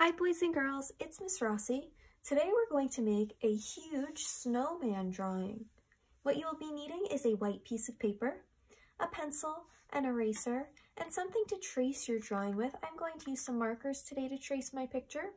Hi boys and girls, it's Miss Rossi. Today we're going to make a huge snowman drawing. What you will be needing is a white piece of paper, a pencil, an eraser, and something to trace your drawing with. I'm going to use some markers today to trace my picture.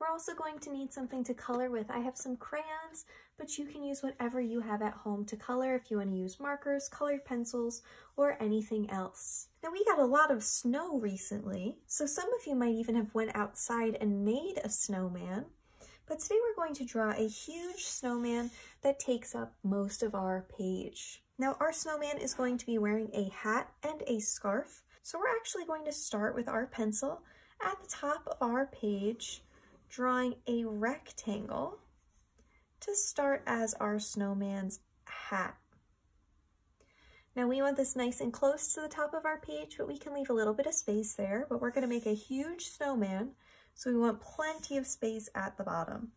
We're also going to need something to color with. I have some crayons, but you can use whatever you have at home to color if you want to use markers, colored pencils, or anything else. Now we got a lot of snow recently, so some of you might even have went outside and made a snowman. But today we're going to draw a huge snowman that takes up most of our page. Now our snowman is going to be wearing a hat and a scarf. So we're actually going to start with our pencil at the top of our page drawing a rectangle to start as our snowman's hat. Now we want this nice and close to the top of our page, but we can leave a little bit of space there, but we're gonna make a huge snowman, so we want plenty of space at the bottom.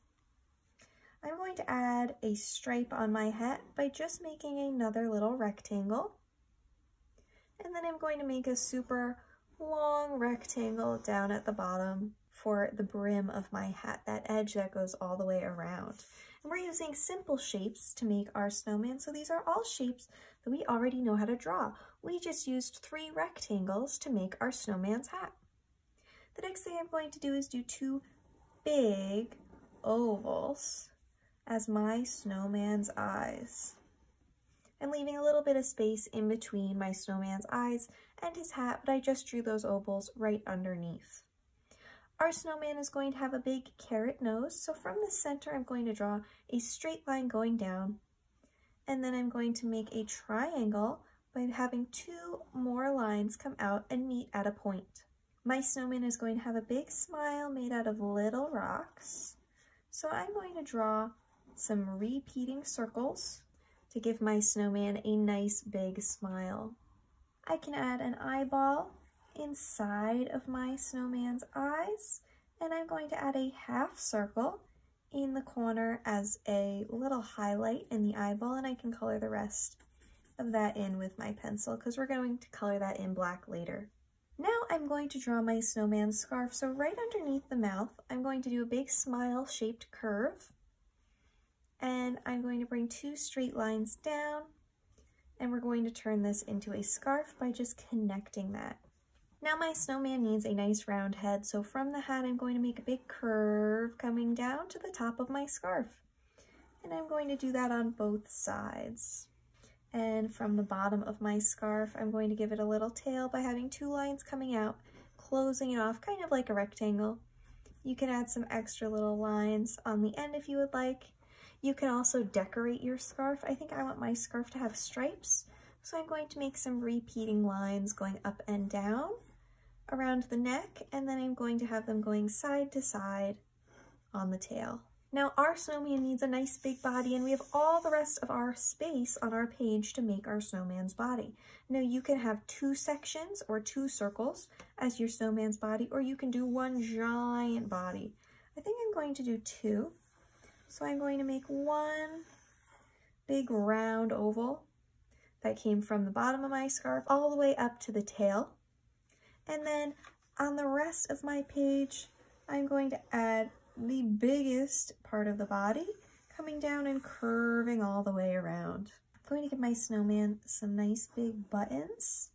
I'm going to add a stripe on my hat by just making another little rectangle. And then I'm going to make a super long rectangle down at the bottom for the brim of my hat, that edge that goes all the way around. And we're using simple shapes to make our snowman, so these are all shapes that we already know how to draw. We just used three rectangles to make our snowman's hat. The next thing I'm going to do is do two big ovals as my snowman's eyes. I'm leaving a little bit of space in between my snowman's eyes and his hat, but I just drew those ovals right underneath. Our snowman is going to have a big carrot nose, so from the center I'm going to draw a straight line going down, and then I'm going to make a triangle by having two more lines come out and meet at a point. My snowman is going to have a big smile made out of little rocks, so I'm going to draw some repeating circles to give my snowman a nice big smile. I can add an eyeball inside of my snowman's eyes and I'm going to add a half circle in the corner as a little highlight in the eyeball and I can color the rest of that in with my pencil because we're going to color that in black later. Now I'm going to draw my snowman scarf. So right underneath the mouth, I'm going to do a big smile shaped curve and I'm going to bring two straight lines down and we're going to turn this into a scarf by just connecting that. Now my snowman needs a nice round head, so from the hat I'm going to make a big curve coming down to the top of my scarf. And I'm going to do that on both sides. And from the bottom of my scarf, I'm going to give it a little tail by having two lines coming out, closing it off kind of like a rectangle. You can add some extra little lines on the end if you would like. You can also decorate your scarf. I think I want my scarf to have stripes, so I'm going to make some repeating lines going up and down around the neck, and then I'm going to have them going side to side on the tail. Now our snowman needs a nice big body and we have all the rest of our space on our page to make our snowman's body. Now you can have two sections or two circles as your snowman's body or you can do one giant body. I think I'm going to do two. So I'm going to make one big round oval that came from the bottom of my scarf all the way up to the tail. And then on the rest of my page, I'm going to add the biggest part of the body coming down and curving all the way around. I'm going to give my snowman some nice big buttons.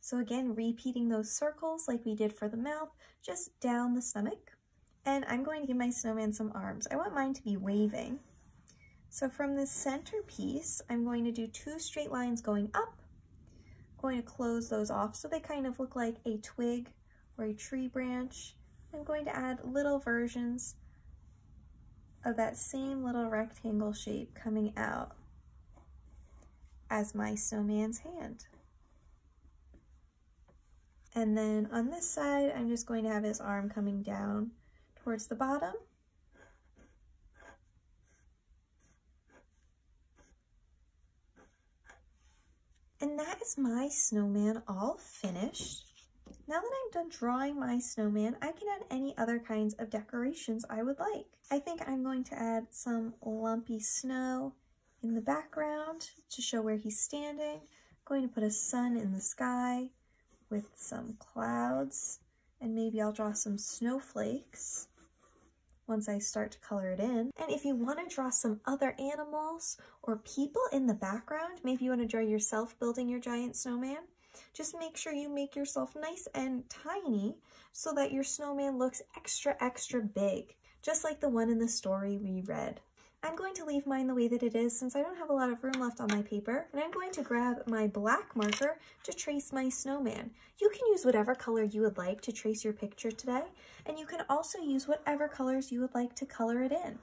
So again, repeating those circles like we did for the mouth, just down the stomach. And I'm going to give my snowman some arms. I want mine to be waving. So from the center piece, I'm going to do two straight lines going up. I'm going to close those off so they kind of look like a twig or a tree branch. I'm going to add little versions of that same little rectangle shape coming out as my snowman's hand. And then on this side, I'm just going to have his arm coming down towards the bottom. And that is my snowman all finished. Now that I'm done drawing my snowman, I can add any other kinds of decorations I would like. I think I'm going to add some lumpy snow in the background to show where he's standing. I'm going to put a sun in the sky, with some clouds and maybe I'll draw some snowflakes once I start to color it in. And if you want to draw some other animals or people in the background, maybe you want to draw yourself building your giant snowman, just make sure you make yourself nice and tiny so that your snowman looks extra, extra big, just like the one in the story we read. I'm going to leave mine the way that it is since I don't have a lot of room left on my paper. And I'm going to grab my black marker to trace my snowman. You can use whatever color you would like to trace your picture today. And you can also use whatever colors you would like to color it in.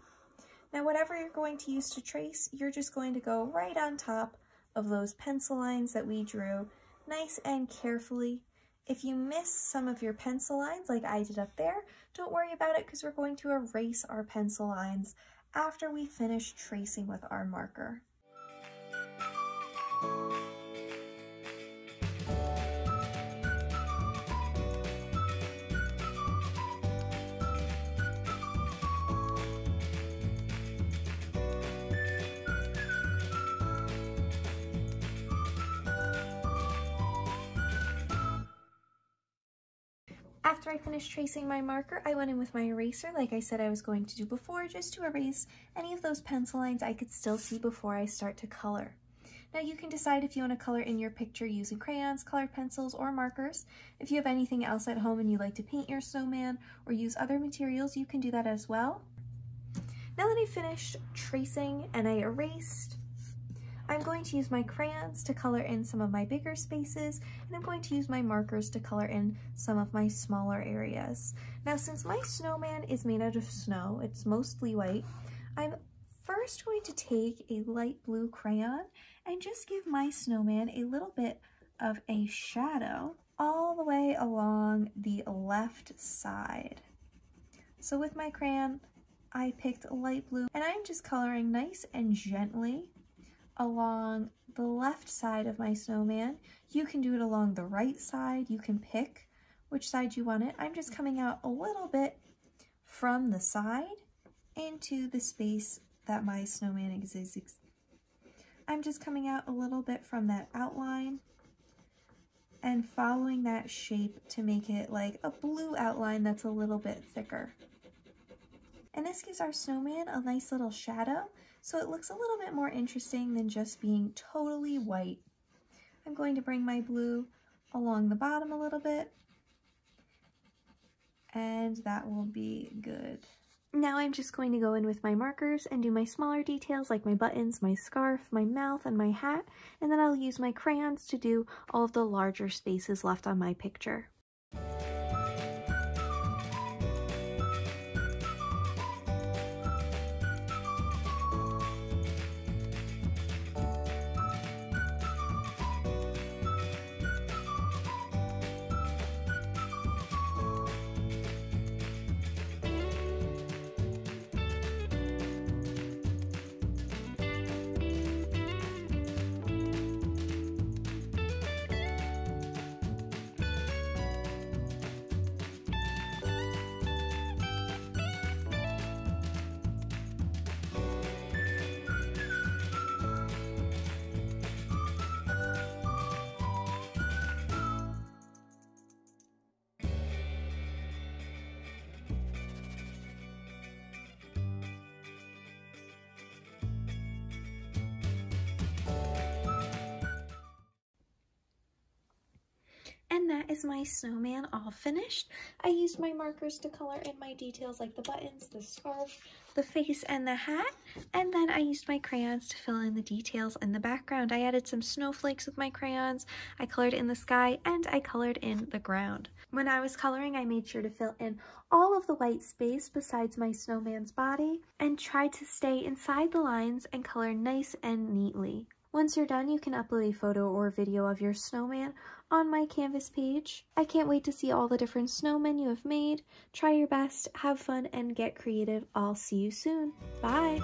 Now, whatever you're going to use to trace, you're just going to go right on top of those pencil lines that we drew, nice and carefully. If you miss some of your pencil lines like I did up there, don't worry about it because we're going to erase our pencil lines after we finish tracing with our marker. After I finished tracing my marker, I went in with my eraser like I said I was going to do before, just to erase any of those pencil lines I could still see before I start to color. Now you can decide if you want to color in your picture using crayons, colored pencils, or markers. If you have anything else at home and you like to paint your snowman or use other materials, you can do that as well. Now that I finished tracing and I erased, I'm going to use my crayons to color in some of my bigger spaces, and I'm going to use my markers to color in some of my smaller areas. Now, since my snowman is made out of snow, it's mostly white, I'm first going to take a light blue crayon and just give my snowman a little bit of a shadow all the way along the left side. So with my crayon, I picked light blue and I'm just coloring nice and gently along the left side of my snowman. You can do it along the right side. You can pick which side you want it. I'm just coming out a little bit from the side into the space that my snowman exists. I'm just coming out a little bit from that outline and following that shape to make it like a blue outline that's a little bit thicker. And this gives our snowman a nice little shadow so it looks a little bit more interesting than just being totally white. I'm going to bring my blue along the bottom a little bit and that will be good. Now I'm just going to go in with my markers and do my smaller details like my buttons, my scarf, my mouth, and my hat, and then I'll use my crayons to do all of the larger spaces left on my picture. Is my snowman all finished. I used my markers to color in my details like the buttons, the scarf, the face, and the hat. And then I used my crayons to fill in the details in the background. I added some snowflakes with my crayons. I colored in the sky and I colored in the ground. When I was coloring, I made sure to fill in all of the white space besides my snowman's body and tried to stay inside the lines and color nice and neatly. Once you're done, you can upload a photo or video of your snowman on my Canvas page. I can't wait to see all the different snowmen you have made. Try your best, have fun, and get creative. I'll see you soon. Bye!